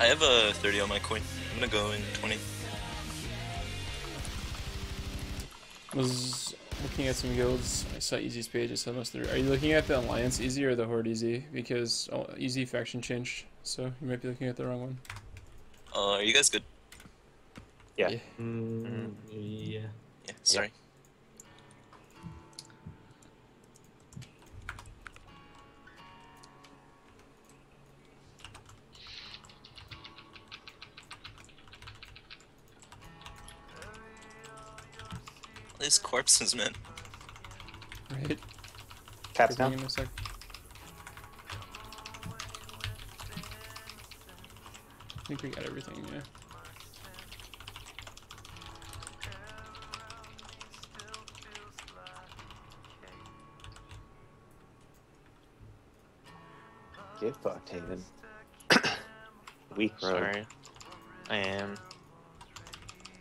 I have a 30 on my coin. I'm gonna go in 20. I Was looking at some guilds. I saw Easy's page. I saw most of the. Are you looking at the Alliance Easy or the Horde Easy? Because oh, Easy faction changed, so you might be looking at the wrong one. Uh, are you guys good? Yeah. Yeah. Mm, yeah. Yeah, sorry. These corpses, man. Right. Caps Clicking down. in a sec. I think we got everything. Yeah. Get fucked, Haven. Weak road. Sorry. I am.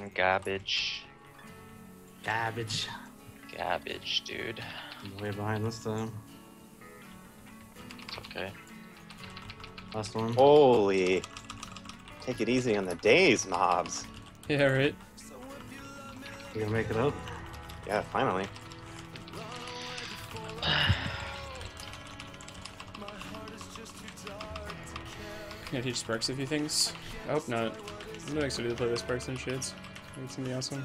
I'm garbage. Garbage. Garbage, dude. I'm way behind this time. It's okay. Last one. Holy. Take it easy on the days, mobs. Yeah. Right. You gonna make it up? Yeah, finally. Can I teach Sparks a few things? Oh, I hope not. I'm not excited to play with Sparks and Shades. I think it's gonna be awesome.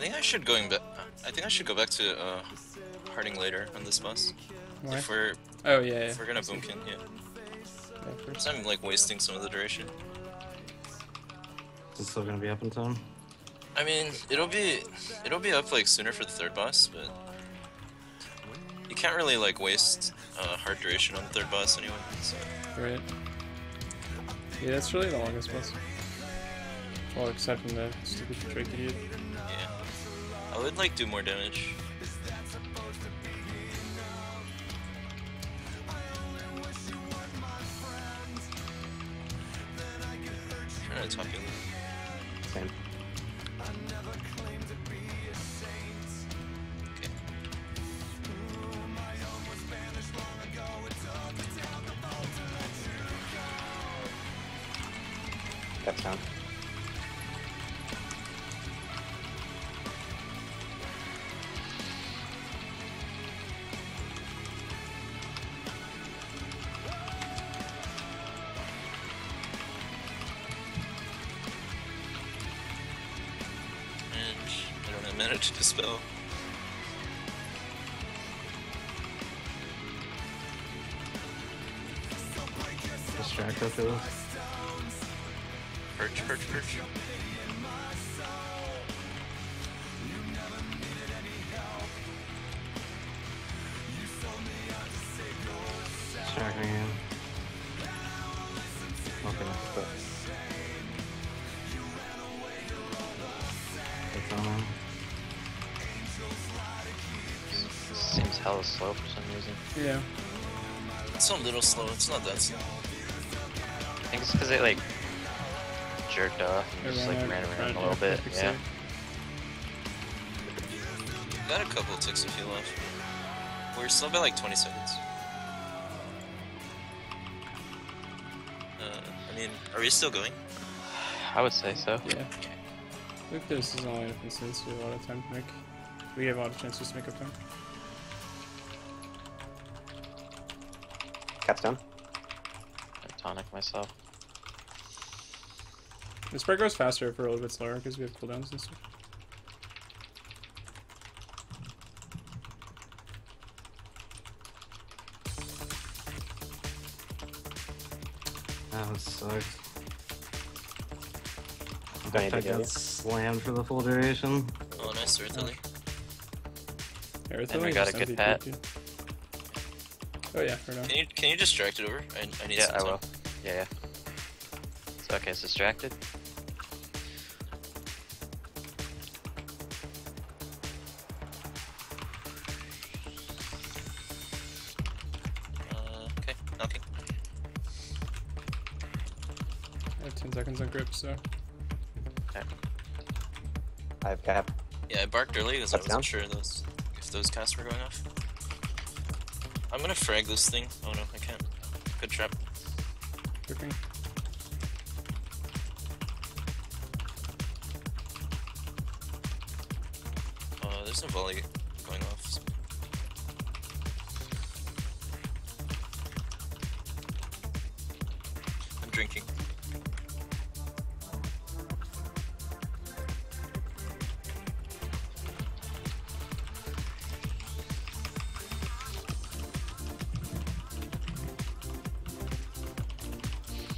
think I should going back. I think I should go back to uh, Harding later on this boss. Why? If we're Oh yeah. yeah. if we're gonna boomkin, yeah. Yeah, of course. So I'm like wasting some of the duration. Is it still gonna be up in time? I mean, it'll be it'll be up like sooner for the third boss, but you can't really like waste uh, hard duration on the third boss anyway. So Right. Yeah, that's really the longest boss. Well, except from the stupid Drake idiot. Would like do more damage. Trying to top you. Same. Okay. Caps down. To dispel. Distract after this. Perch, perch, perch. Distract again. Okay. But That's on him. Hella slow for some reason. Yeah. It's a little slow. It's not that slow. I think it's because it like jerked off and just like ran around around a little bit. Yeah. save. Got a couple ticks of heal left. We're still about like 20 seconds. Uh, I mean, are we still going? I would say so. Yeah. I think this is only open since we have a lot of time to make. We have a lot of chances to make up time. Caps down. I tonic myself. The spread goes faster if we're a little bit slower because we have cooldowns and stuff. That sucks. Do I need to Tech got slammed for the full duration. Oh, nice, Earthly. Everything And we got a just good MVP, pat. Dude. Oh yeah, right on. Can you can you distract it over? I, I need Yeah, some I will. Yeah, yeah. So, okay, it's distracted. Uh, okay, knocking. I have 10 seconds on grip, so. I have cap. Yeah, I barked early because I wasn't down? sure those if those casts were going off. I'm gonna frag this thing. Oh no, I can't. Good trap. Gripping. Uh, there's no volley going off. I'm drinking.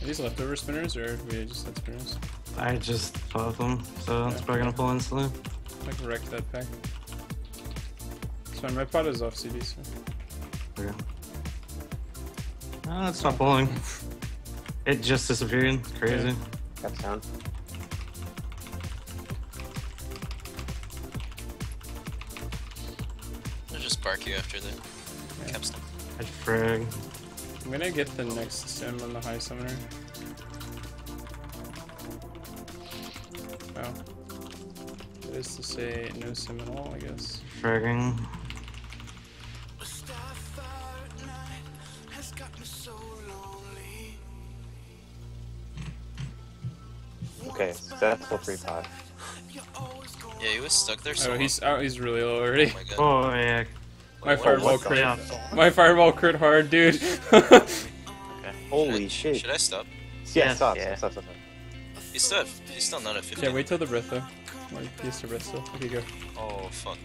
Are these leftover spinners or do we just had spinners? I just popped them, so it's Yeah. probably gonna pull instantly. I can wreck that pack. It's fine, my pot is off CD, so. Okay. Oh, it's not pulling. It just disappeared. Crazy. Cap's down. I'll just bark you after the Yeah. caps done. I frag. I'm gonna get the next sim on the high summoner. Oh. That is to say, no sim at all, I guess. Fragging. Okay, that's successful free pot. Yeah, he was stuck there oh, so Oh, he's oh, he's really low already. Oh my god. Oh yeah. My What- fireball crit. Yeah. My fireball crit hard, dude. Holy shit. Should I stop? Yeah, Yeah. stop, Yeah. stop, stop, stop. He's still he's still not at 50. yeah, wait till the breath though. Or use the breath still. Okay, go. Oh fuck.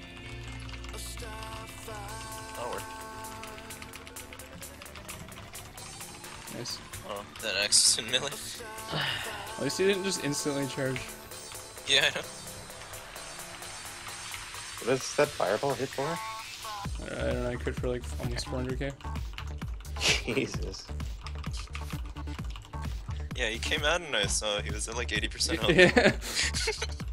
That'll work. Nice. Oh, that axe is in melee. At least he didn't just instantly charge. Yeah, I know. What does that fireball hit for? I don't know, I crit for like almost 400k. Jesus. Yeah, he came out and I saw he was at like 80% health. yeah.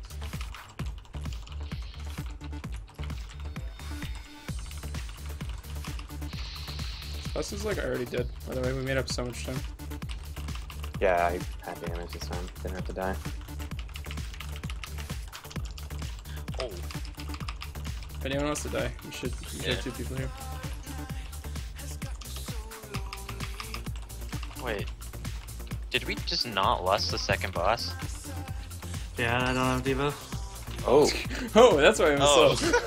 Plus is like I already dead. By the way, we made up so much time. Yeah, I had damage this time. Didn't have to die. Oh, If anyone wants to die, we should we Yeah. have two people here. Wait. Did we just not lust the second boss? Yeah, I don't have debuff. Oh, Oh, that's why I'm Oh. slow.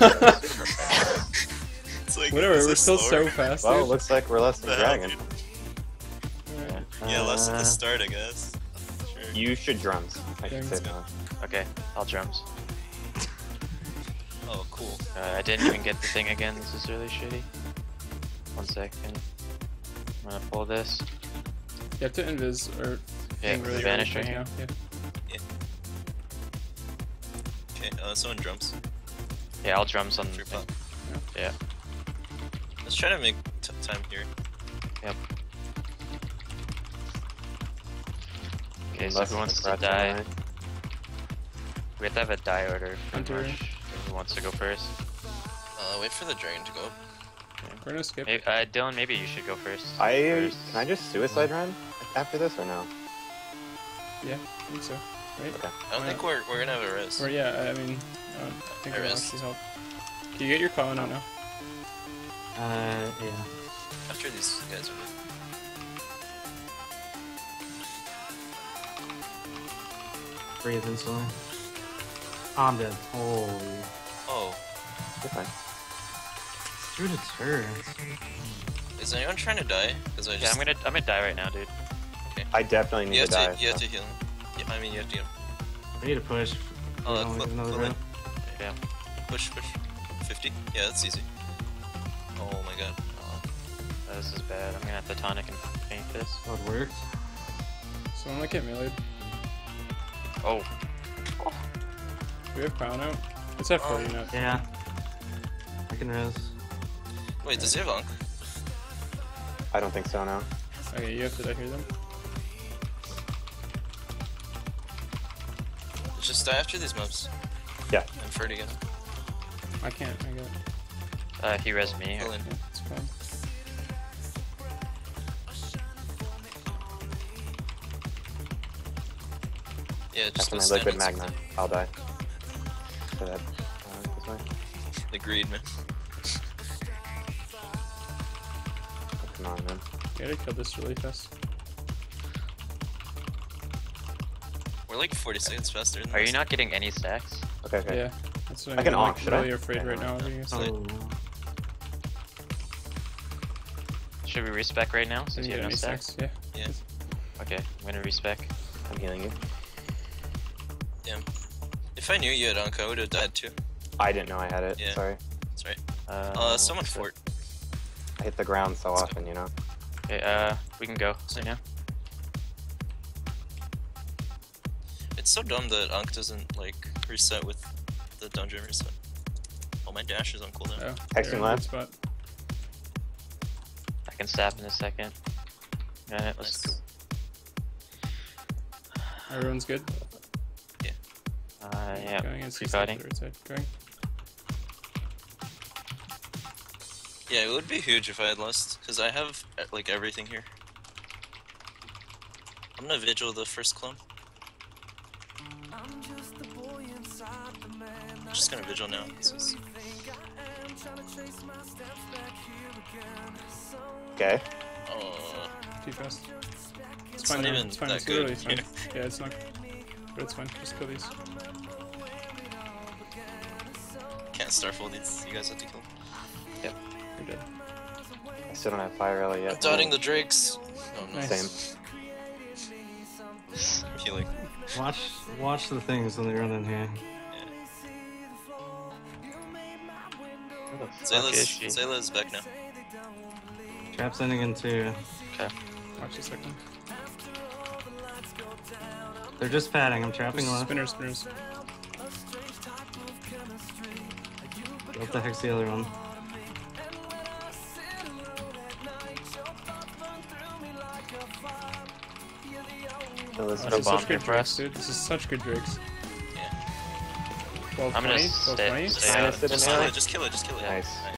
it's like Whatever, we're still slower? so fast. well, dude. looks like we're less than The hell, dragon. dude? Alright. Yeah, less at Uh, the start, I guess. Sure. You should drums. I should say no. Okay, I'll drums. Oh, cool. Uh, I didn't even get the thing again. This is really shitty. One second. I'm gonna pull this. You have to invis or Yeah, thing really vanish right here. now. Yeah. Okay, uh, someone drums. Yeah, I'll drums on. Free pop. Yeah. Let's try to make t- time here. Yep. Okay, so Unless who wants the to die? online. We have to have a die order. Hunter. much. Who wants to go first? Uh, wait for the dragon to go up. We're gonna skip. Maybe, uh, Dylan, maybe you should go first. I First. can I just suicide run after this or no? Yeah, I think so. Right? Okay. I don't Yeah. think we're, we're gonna have a res. Or yeah, I mean, I think There it'll is. actually help. Can you get your call out now? Uh, yeah. After these guys are good. Breathe instantly. I'm dead. Holy. Oh, You're fine. Through the turret. is anyone trying to die? Because I just. Yeah, I'm gonna I'm gonna die right now, dude. Okay. I definitely need You have to die. to, you have to heal. Yeah, I mean, you have to heal. We need to push. Oh, We uh, don't clip, get another clip red. Yeah. Push, push. 50? Yeah, that's easy. Oh my god. Oh, this is bad. I'm gonna have to tonic and paint this. Oh, it worked. Someone like get melee. Oh, we have Crown out? It's at 40 Um, now. Yeah. I can res. Wait, does he have Ankh? I don't think so, no. Okay, you have to hear them. Just die after these mobs. Yeah. And Ferd again. I can't, I got it. Uh, he res me. Pull in. Yeah, it's fine. Yeah, just After my liquid in magma, I'll die. For that. Uh. Agreed, man. Come on, man. You gotta kill this really fast. We're like 40 seconds faster than Are you not getting any stacks? Okay, okay. Yeah, that's what I I can mean. I'm like, should I? really afraid Yeah, right now of being a Oh. Should we respec right now Didn't since you get have no stacks? stacks. Yeah. Yeah. Okay, I'm gonna respec. I'm healing you. Damn. If I knew you had Ankh, I would have died too. I didn't know I had it. Yeah. Sorry. That's right. Uh, Uh, someone fort. I hit the ground so Let's go. often, you know. Okay, uh, we can go. Same. Yeah. It's so dumb that Ankh doesn't like reset with the dungeon reset. Oh, my dash is on cooldown. Oh, Texting you're in a left. spot. I can sap in a second. Got it. Let's Nice. Everyone's good. Uh, yeah. Going against free the side, fighting. right side. Going. Yeah, it would be huge if I had lost, because I have uh, like everything here. I'm gonna vigil the first clone. I'm just I'm just gonna vigil now. This is Okay. oh, Too fast. It's, It's fine. not even it's fine. that It's literally good. fine. Yeah, it's not. But it's fine. Just kill these. Starfall these. You guys have to kill. Yep, you're dead. I still don't have fire rally yet. I'm dotting the drakes. Oh no. Nice. Same. I'm healing. Watch, watch the things when they run in here. Where Zaela's, is she? Zaela's back now. Trap sending into. Watch a second. They're just padding. I'm trapping Just left. spinners, spinners. What the heck's the other one? Kill this What This is such good for drakes, us. dude. This is such good drakes. Yeah. 12, I'm gonna 20, stay- 12, 20. stay Kinda out. sitting Just kill it. Just kill it. Just kill it. Nice.